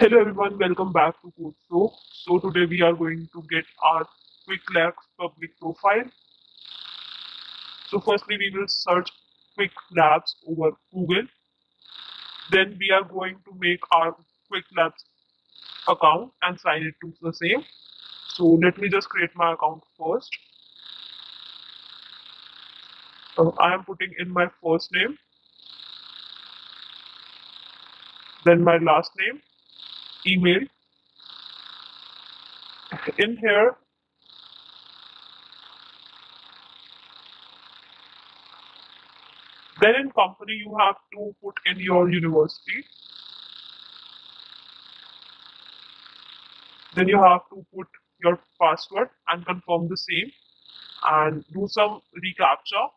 Hello everyone, welcome back to Code Show. So today we are going to get our Quick Labs public profile. So firstly we will search Quick Labs over Google. Then we are going to make our Quick Labs account and sign it to the same. So let me just create my account first. Uh, I am putting in my first name, then my last name, email. In here, then in company you have to put in your university. Then you have to put your password and confirm the same and do some reCAPTCHA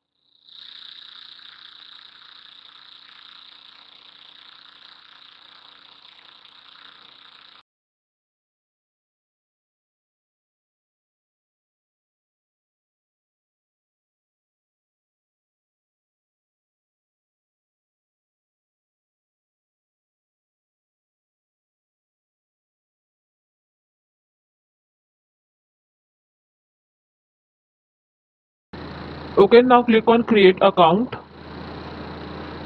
okay now click on create account.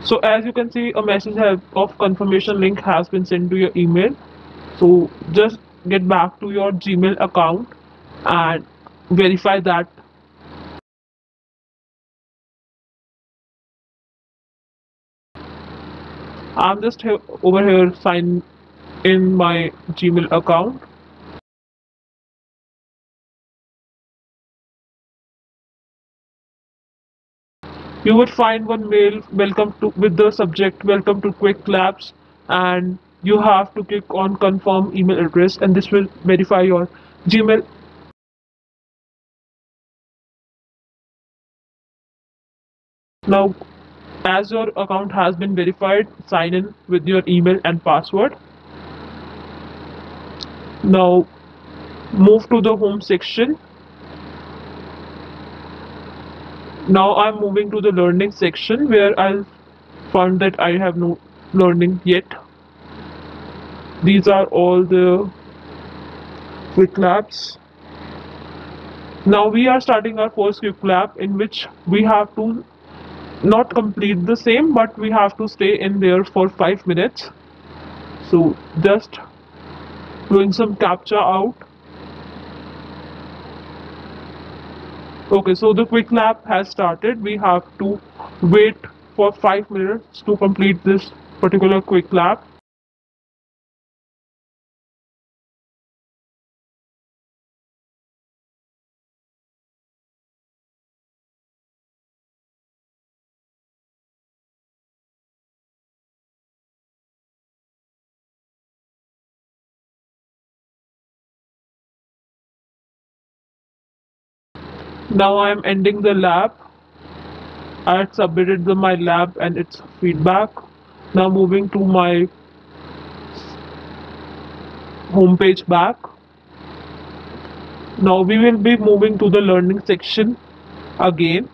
So as you can see a message of confirmation link has been sent to your email. So just get back to your gmail account and verify that. I'm just over here sign in my gmail account you would find one mail welcome to with the subject welcome to Qwiklabs and you have to click on confirm email address and this will verify your gmail. Now as your account has been verified sign in with your email and password. Now move to the home section now I'm moving to the learning section where I'll find that I have no learning yet. These are all the Qwiklabs. Now we are starting our first quick lab in which we have to not complete the same but we have to stay in there for five minutes. So just doing some CAPTCHA out Okay, so the quick lab has started. We have to wait for 5 minutes to complete this particular quick lab. Now I am ending the lab. I had submitted the, my lab and its feedback. Now moving to my homepage back. Now we will be moving to the learning section again.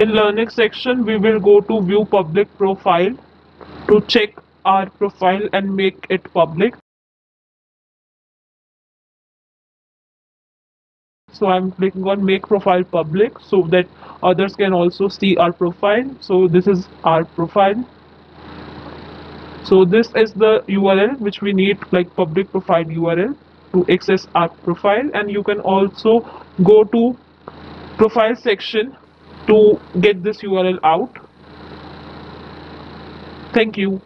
In learning section, we will go to view public profile to check our profile and make it public. So i'm clicking on make profile public so that others can also see our profile. So this is our profile. So this is the url which we need like public profile url to access our profile. And you can also go to profile section to get this url out. Thank you